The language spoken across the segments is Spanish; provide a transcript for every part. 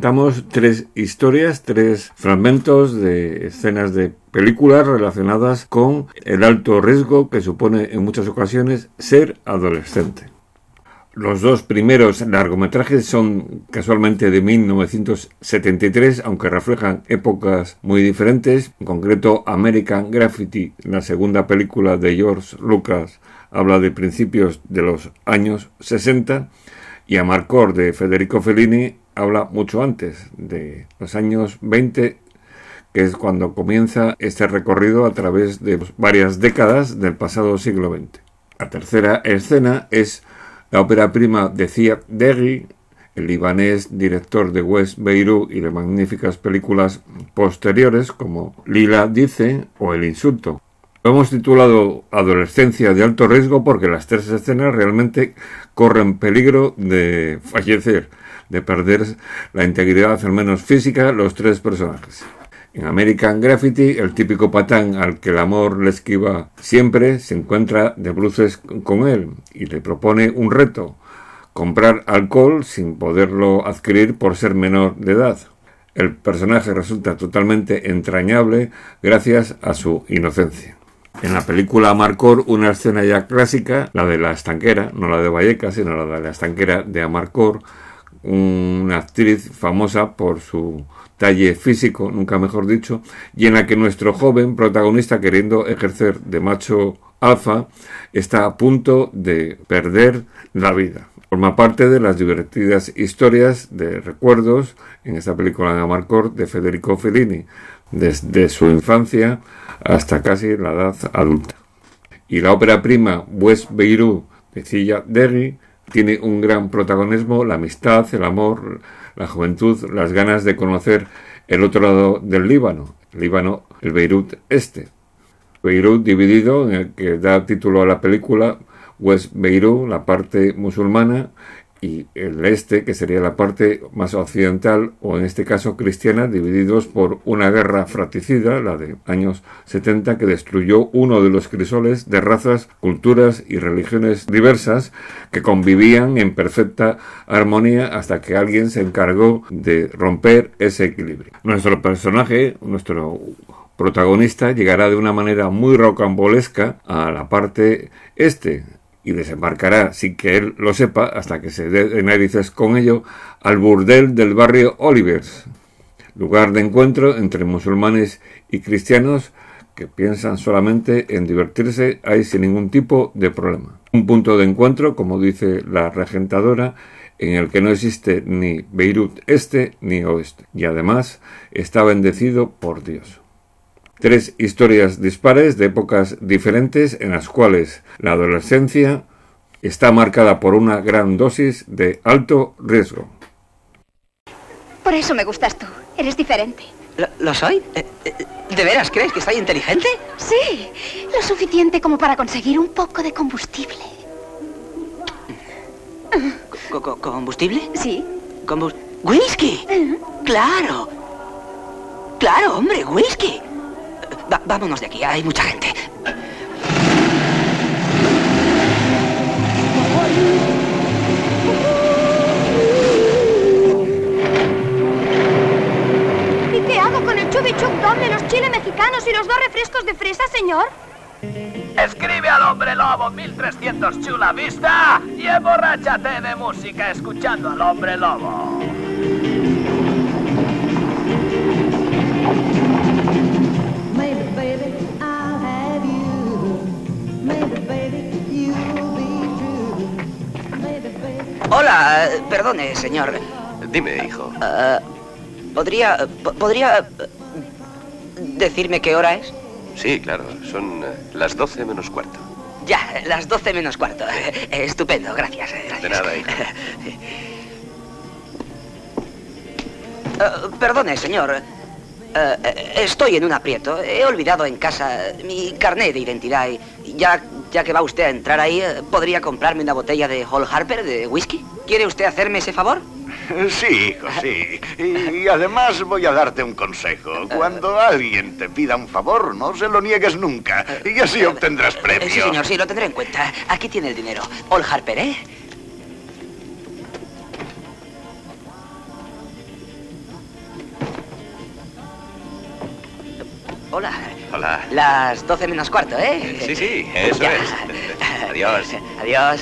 presentamos tres historias, tres fragmentos de escenas de películas relacionadas con el alto riesgo que supone en muchas ocasiones ser adolescente. Los dos primeros largometrajes son casualmente de 1973, aunque reflejan épocas muy diferentes. En concreto, American Graffiti, la segunda película de George Lucas, habla de principios de los años 60 y Amarcor de Federico Fellini habla mucho antes, de los años 20, que es cuando comienza este recorrido a través de varias décadas del pasado siglo XX. La tercera escena es la ópera prima de Ziad Deghi, el libanés director de West Beirut y de magníficas películas posteriores como Lila dice o El insulto. Lo hemos titulado Adolescencia de alto riesgo porque las tres escenas realmente corren peligro de fallecer, de perder la integridad al menos física los tres personajes. En American Graffiti, el típico patán al que el amor le esquiva siempre se encuentra de bruces con él y le propone un reto, comprar alcohol sin poderlo adquirir por ser menor de edad. El personaje resulta totalmente entrañable gracias a su inocencia. En la película Amarcor, una escena ya clásica, la de la estanquera, no la de Vallecas, sino la de la estanquera de Amarcor, una actriz famosa por su talle físico, nunca mejor dicho, y en la que nuestro joven protagonista, queriendo ejercer de macho alfa, está a punto de perder la vida. Forma parte de las divertidas historias de recuerdos en esta película de Amarcor de Federico Fellini, desde su infancia hasta casi la edad adulta. Y la ópera prima West Beirut de Cilla Deghi tiene un gran protagonismo, la amistad, el amor, la juventud, las ganas de conocer el otro lado del Líbano, el Líbano, el Beirut este. Beirut dividido en el que da título a la película West Beirut, la parte musulmana, y el este, que sería la parte más occidental, o en este caso cristiana, divididos por una guerra fratricida, la de años 70, que destruyó uno de los crisoles de razas, culturas y religiones diversas que convivían en perfecta armonía hasta que alguien se encargó de romper ese equilibrio. Nuestro personaje, nuestro protagonista, llegará de una manera muy rocambolesca a la parte este, y desembarcará sin que él lo sepa hasta que se dé narices con ello al burdel del barrio Olivers, lugar de encuentro entre musulmanes y cristianos que piensan solamente en divertirse ahí sin ningún tipo de problema. Un punto de encuentro, como dice la regentadora, en el que no existe ni Beirut este ni oeste, y además está bendecido por Dios. Tres historias dispares de épocas diferentes en las cuales la adolescencia está marcada por una gran dosis de alto riesgo. Por eso me gustas tú. Eres diferente. ¿Lo, soy? Eh, eh, ¿De veras crees que soy inteligente? Sí, lo suficiente como para conseguir un poco de combustible. ¿Combustible? Sí. ¿Whisky? Claro. Claro, hombre, whisky vámonos de aquí, hay mucha gente. ¿Y qué hago con el chubichuc doble, los chiles mexicanos y los dos refrescos de fresa, señor? Escribe al hombre lobo 1300 chula vista y emborráchate de música escuchando al hombre lobo. Hola, perdone, señor. Dime, hijo. Ah, ¿Podría... podría... decirme qué hora es? Sí, claro. Son eh, las doce menos cuarto. Ya, las doce menos cuarto. Estupendo, gracias. gracias. De nada, hijo. Perdone, señor. Estoy en un aprieto. He olvidado en casa mi carnet de identidad y ya ya que va usted a entrar ahí, eh, ¿podría comprarme una botella de Hall Harper de whisky? ¿Quiere usted hacerme ese favor? Sí, hijo, sí. Y, además voy a darte un consejo. Eh, Cuando eh. alguien te pida un favor, no se lo niegues nunca. Y así obtendrás premio. Sí, señor, sí, lo tendré en cuenta. Aquí tiene el dinero. Hall Harper, ¿eh? Hola. Hola. Las 12 menos cuarto, ¿eh? Sí, sí, eso Ya. es. Adiós. Adiós.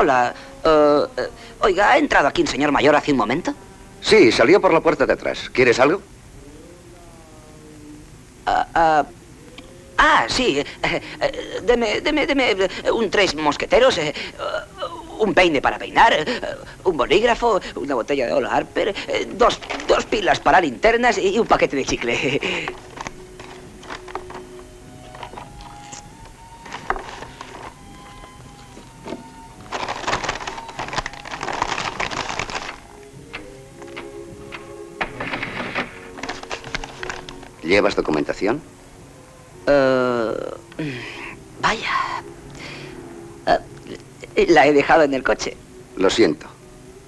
Hola. Eh, oiga, ¿ha entrado aquí un señor mayor hace un momento? Sí, salió por la puerta de atrás. ¿Quieres algo? Ah, ah, ah, sí. eh, eh, deme, deme, deme un tres mosqueteros, un peine para peinar, un bolígrafo, una botella de Old Harper, dos, dos pilas para linternas y un paquete de chicle. ¿Llevas documentación? Eh, vaya. Eh, la he dejado en el coche. Lo siento.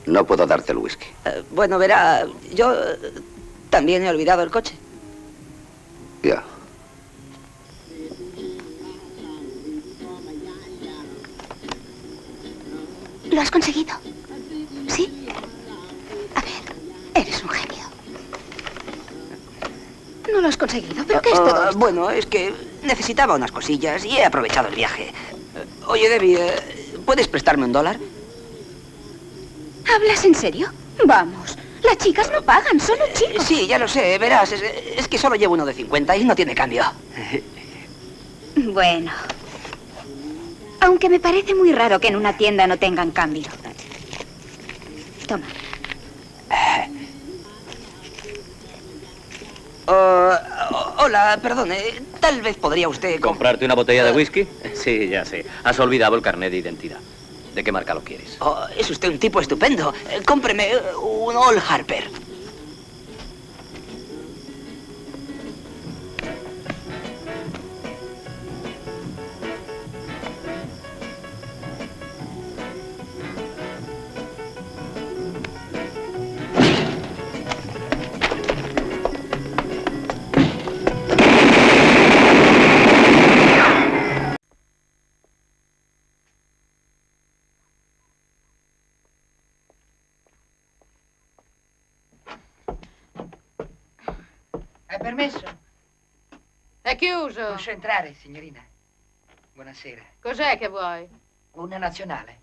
No puedo darte el whisky. Eh, bueno, verá, yo también he olvidado el coche. Ya. ¿Lo has conseguido? No lo has conseguido, pero ¿qué es todo Ah, esto? bueno, es que necesitaba unas cosillas y he aprovechado el viaje. Oye, Debbie, eh, ¿puedes prestarme un dólar? ¿Hablas en serio? Vamos, las chicas no pagan, solo Eh, chicos. Sí, ya lo sé, verás, es, es que solo llevo uno de 50 y no tiene cambio. Bueno. Aunque me parece muy raro que en una tienda no tengan cambio. Toma. Oh, hola, perdone, tal vez podría usted... com- ¿Comprarte una botella de whisky? Sí, ya sé. Has olvidado el carnet de identidad. ¿De qué marca lo quieres? Oh, es usted un tipo estupendo. Eh, Cómpreme un Old Harper. Permesso? È chiuso. Posso entrare, signorina? Buonasera. Cos'è che vuoi? Una nazionale.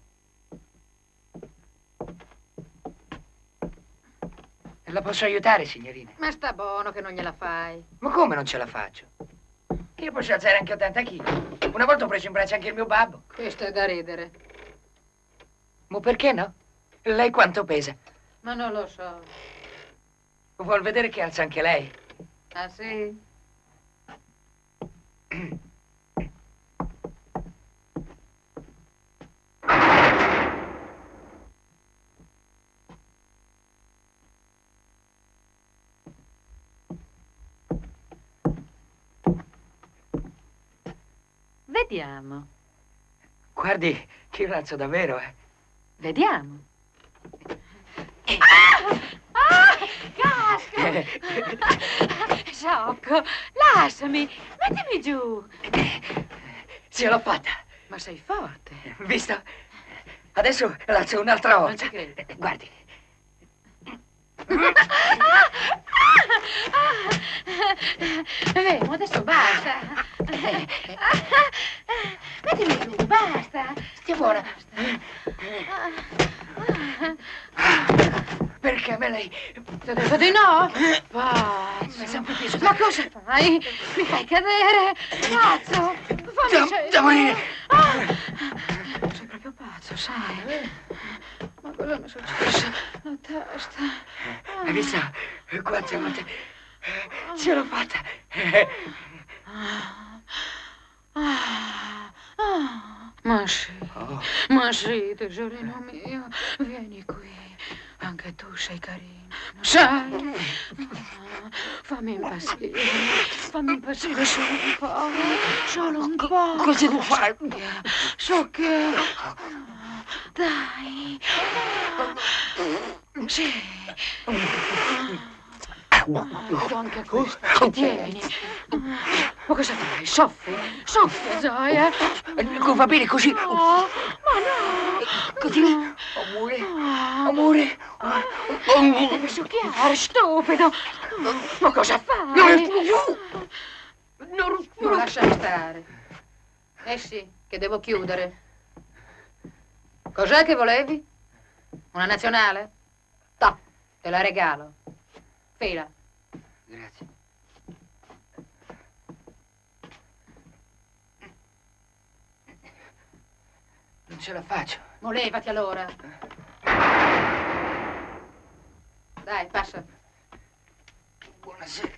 La posso aiutare, signorina? Ma sta buono che non gliela fai. Ma come non ce la faccio? Io posso alzare anche 80 kg. Una volta ho preso in braccio anche il mio babbo. Questo è da ridere. Ma perché no? Lei quanto pesa? Ma non lo so. Vuol vedere che alza anche lei? Ah sì? Vediamo. Guardi, che l'alzo davvero, eh. Vediamo. Ah! Ah! Casco! Sciocco, lasciami, mettimi giù. Ce l'ho fatta. Ma sei forte. Visto? Adesso l'alzo un'altra volta. credo. Guardi. Vemo, adesso basta. Mettimi giù, basta. Stia buona. Perché me lei... Ti ho detto di no? Pazzo. Mi è sempre piaciuto. Ma cosa fai? Mi fai cadere? Pazzo! Fammi Da- scendere. da morire. Ah! Sei proprio pazzo, sai? Ma cosa mi è successo? La testa. Hai visto quante volte ce l'ho fatta? Ah, ah, ma sì, ma sì, tesorino mio, vieni qui. Anche tu sei carino. Sai? Fammi impazzire, fammi impazzire solo un po', solo un po'. Cosa devo fare? So che... Dai. Sì. Vedo anche questo. Ci tieni. Ma cosa fai? Soffri? Soffri, Zai, eh? Va bene così. No, ma no. Così. Amore. Amore. Devi succhiare, stupido. Ma cosa fai? Non Non lascia stare. Eh sì, che devo chiudere. Cos'è che volevi? Una nazionale? No, te la regalo. Fila. Grazie. Non ce la faccio. Ma levati allora. Dai, passa. Buonasera.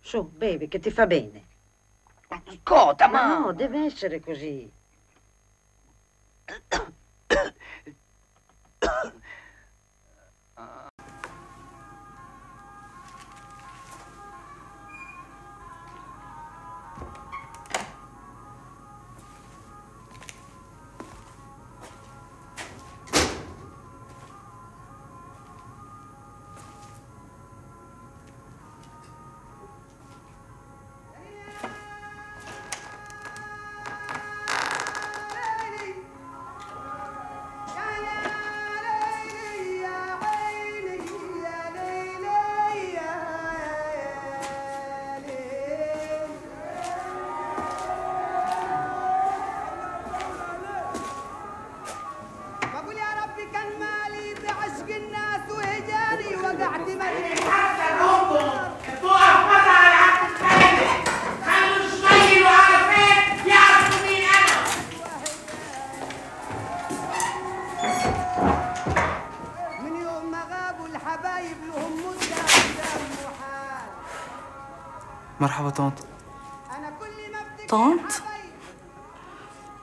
Su, bevi, che ti fa bene. Cota, Ma ma... no, deve essere così. مرحبا طنط طنط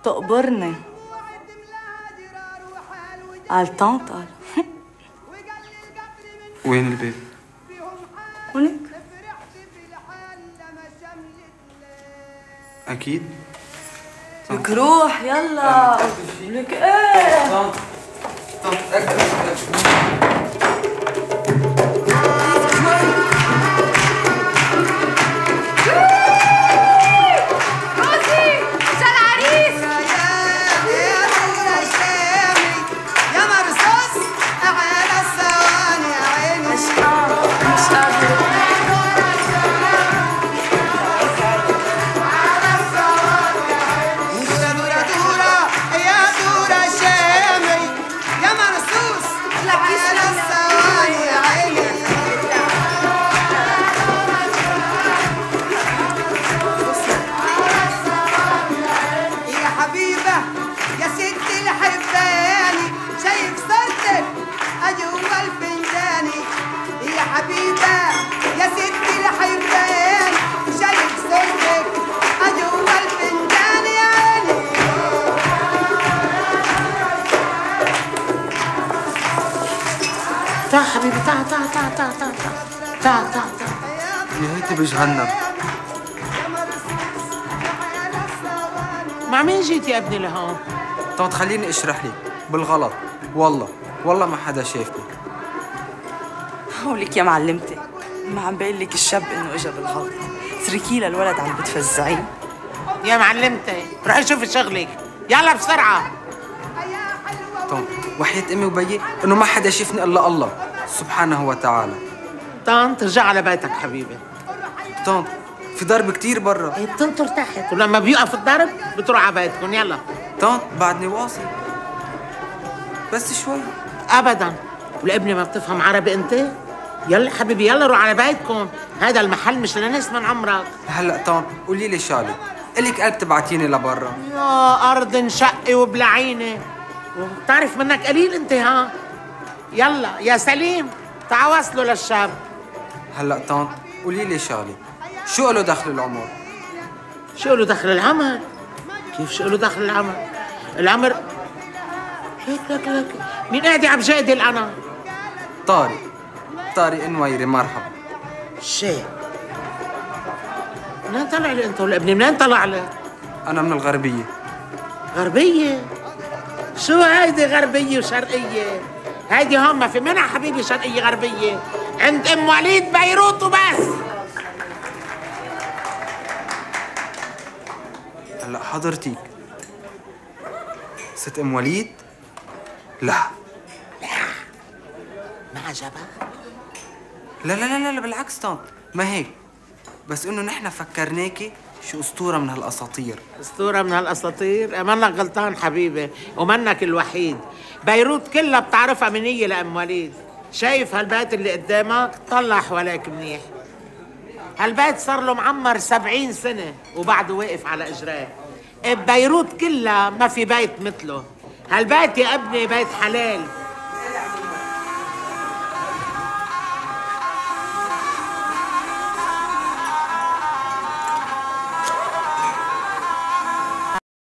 تقبرني قال طنط قال وين البيت؟ هونيك أكيد لك روح يلا لك إيه طنط طنط روسي تعال تعال تعال تعال تعال تعال تعال يا هيتي بجهنم مع مين جيت يا ابني لهون؟ طنط خليني اشرح لك بالغلط والله والله ما حدا شافني هولك يا معلمتي ما عم بقول لك الشاب انه اجى بالغلط اتركيه للولد عم بتفزعيه يا معلمتي روحي شوفي شغلك يلا بسرعة طنط وحياة أمي وبيي إنه ما حدا شافني إلا الله سبحانه وتعالى. طنط ارجع على بيتك حبيبي. طنط في ضرب كتير برا. هي بتنطر تحت ولما بيوقف الضرب بتروح على بيتكم. يلا. طنط بعدني واصل. بس شوي. ابدا. والابنة ما بتفهم عربي أنت؟ يلا حبيبي يلا روح على بيتكم. هذا المحل مش لناس من عمرك. هلا طنط قولي لي شغلة. إلك قلب تبعتيني لبرا. يا أرض انشقي وبلعينة. بتعرف منك قليل أنت ها؟ يلا يا سليم تعا وصلوا للشاب هلا طنط قولي لي شغلة. شو له دخل العمر؟ شو له دخل العمل كيف شو له دخل العمل الامر لك لك لك مين قاعد عم جادل أنا؟ طارق. طارق نويري مرحبا. شيء. منين طلع لي أنت والابن منين طلع لي؟ أنا من الغربية. غربية؟ شو هيدي غربية وشرقية؟ هيدي هم ما في منها حبيبي شرقية غربية. عند أم وليد بيروت وبس. هلا حضرتك. ست أم وليد؟ لا. ما عجبها لا لا لا لا بالعكس طنط ما هيك. بس إنه نحن فكرناكي شو أسطورة من هالأساطير؟ أسطورة من هالأساطير؟ منك غلطان حبيبي ومنك الوحيد. بيروت كلها بتعرفها منية لأم وليد. شايف هالبيت اللي قدامك طلع حواليك منيح. هالبيت صار له معمر سبعين سنة وبعده واقف على إجراه. بيروت كلها ما في بيت مثله. هالبيت يا ابني بيت حلال.